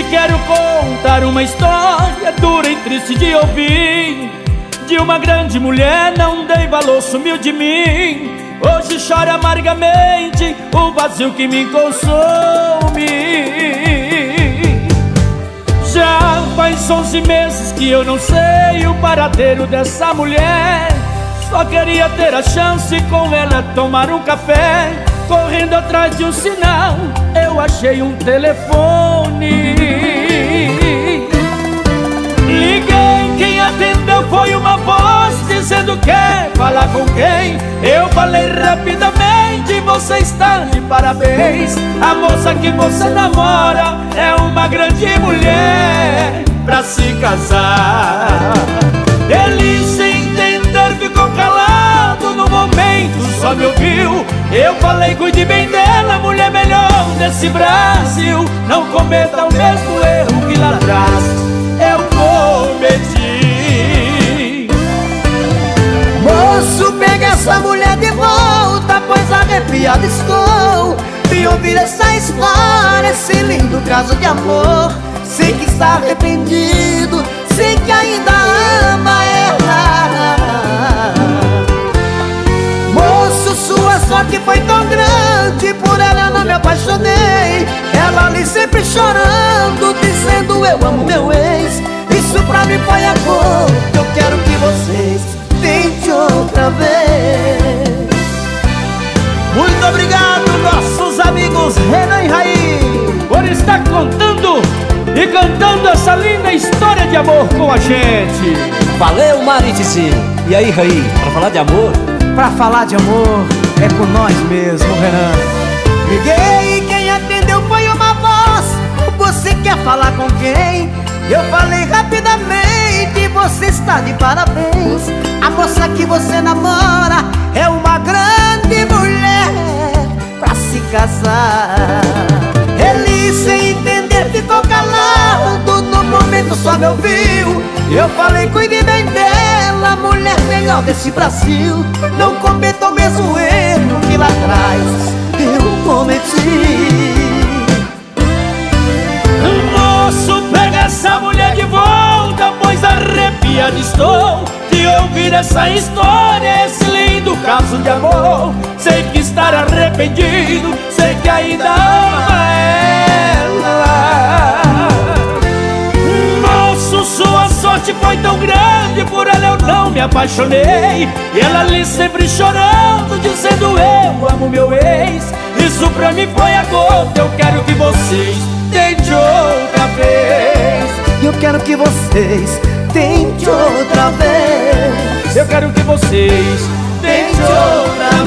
Gente, quero contar uma história dura e triste de ouvir. De uma grande mulher, não dei valor, sumiu de mim. Hoje chora amargamente o vazio que me consome. Já faz onze meses que eu não sei o paradeiro dessa mulher. Só queria ter a chance com ela tomar um café Correndo atrás de um sinal, eu achei um telefone. Liguei, quem atendeu foi uma voz dizendo quer falar com quem? Eu falei rapidamente, você está de parabéns. A moça que você namora é uma grande mulher pra se casar eu falei, cuide bem dela, mulher melhor desse Brasil. Não cometa o mesmo erro que lá atrás eu cometi. Moço, pega essa mulher de volta, pois arrepiado estou De ouvir essa história, esse lindo caso de amor. Sei que está arrependido, sei que ainda eu amo meu ex Isso pra mim foi a cor Eu quero que vocês tentem outra vez. Muito obrigado nossos amigos Renan e Raí Por estar contando e cantando essa linda história de amor com a gente. Valeu Mari E aí Raí, pra falar de amor? Pra falar de amor é com nós mesmo, Renan. Liguei e quem atendeu foi uma voz Você quer falar com quem? Eu falei rapidamente Você está de parabéns. A moça que você namora É uma grande mulher Pra se casar. Ele sem entender ficou calado. No momento só me ouviu. Eu falei cuide bem dela Mulher melhor desse Brasil. Não cometa o mesmo erro que lá atrás eu cometi de ouvir essa história Esse lindo caso de amor. Sei que estar arrependido Sei que ainda ama ela. Moço, sua sorte foi tão grande Por ela eu não me apaixonei. E ela ali sempre chorando Dizendo eu amo meu ex. Isso pra mim foi a gota Eu quero que vocês tentem outra vez. Eu quero que vocês tentem outra vez. Eu quero que vocês tentem outra vez